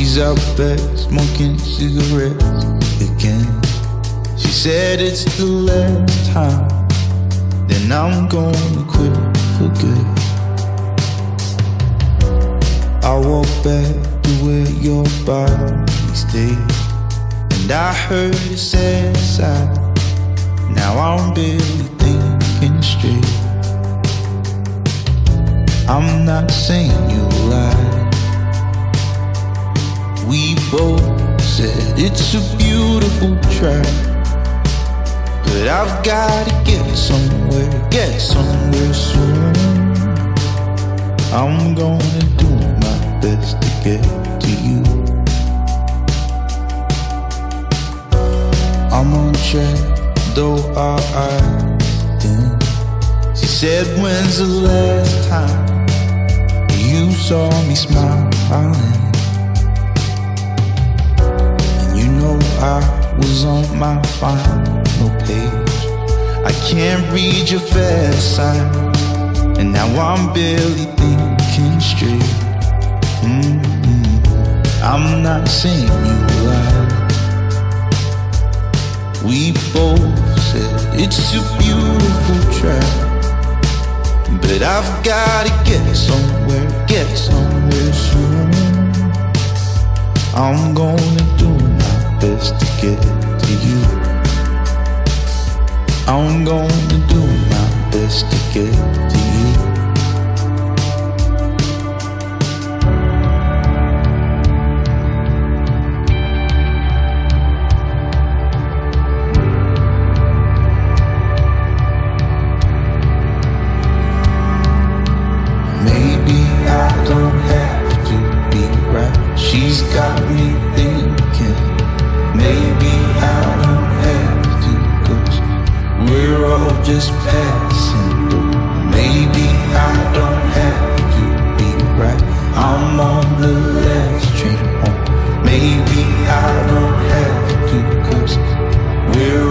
She's out back smoking cigarettes again. She said it's the last time. Then I'm gonna quit for good. I walk back to where your body stayed. And I heard a sad sigh. Now I'm barely thinking straight. I'm not saying you. We both said it's a beautiful track. But I've gotta get somewhere, get somewhere soon. I'm gonna do my best to get to you. I'm on track, though our eyes dim. She said, When's the last time you saw me smiling? Was on my final page. I can't read your fast sign, and now I'm barely thinking straight. Mm-hmm. I'm not saying you lied. We both said it's a beautiful track. But I've gotta get somewhere, get somewhere soon. I'm gonna do best to get to you. I'm gonna do my best to get to you. Maybe I don't have to be right. She's got me thinking. Just passing through. Maybe I don't have to be right. I'm on the last train home. Maybe I don't have to, cause we're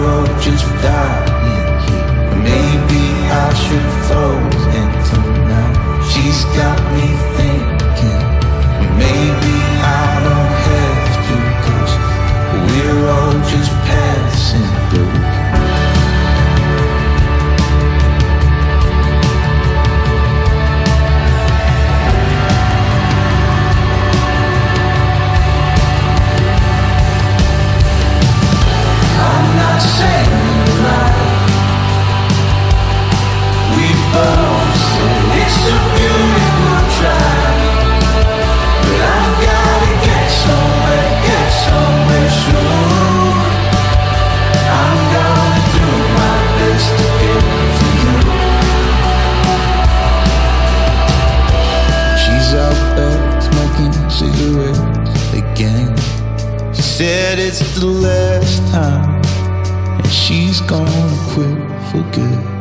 Said it's the last time, and she's gonna quit for good.